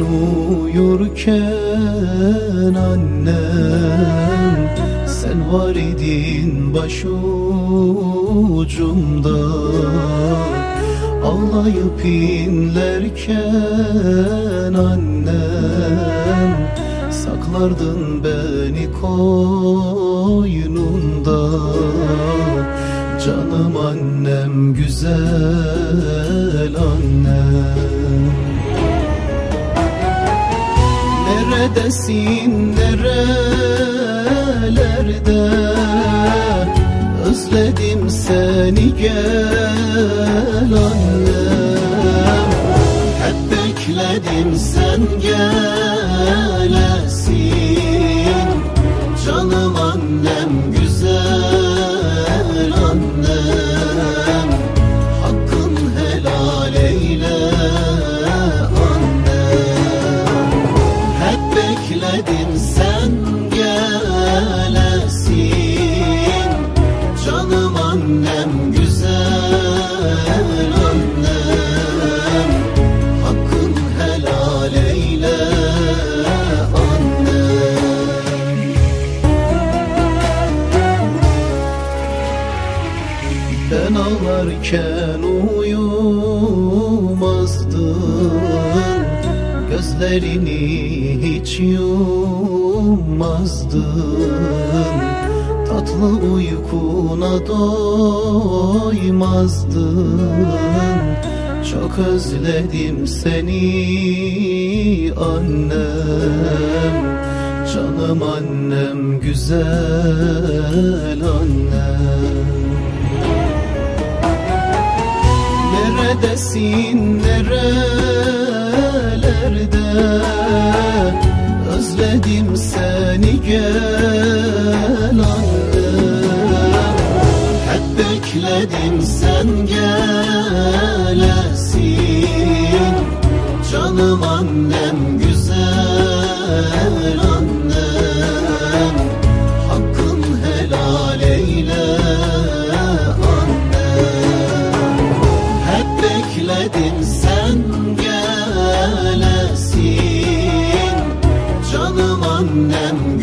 Uyurken annem Sen var idin başucumda. Ağlayıp inlerken annem Saklardın beni koynunda. Canım annem güzel annem Neredesin nerelerde? Özledim seni gel annem. Hep bekledim sen gelesin. Canım annem güzel bekledim sen gelesin. Canım annem güzel annem. Hakkın helal eyle annem. Ben ağlarken uyumazdın Gözlerini hiç yummazdın. Tatlı uykuna doymazdın. Çok özledim seni annem. Canım annem güzel annem Neredesin nerelerde? Özledim seni gel annem Hep bekledim sen gelesin. Canım gelesin Canım annem güzel